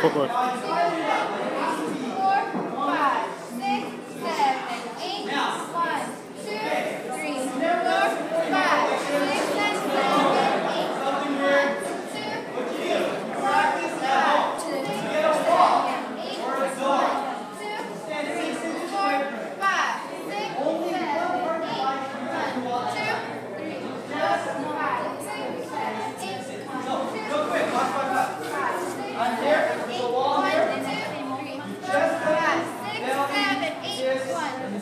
guck mal.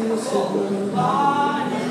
to survive.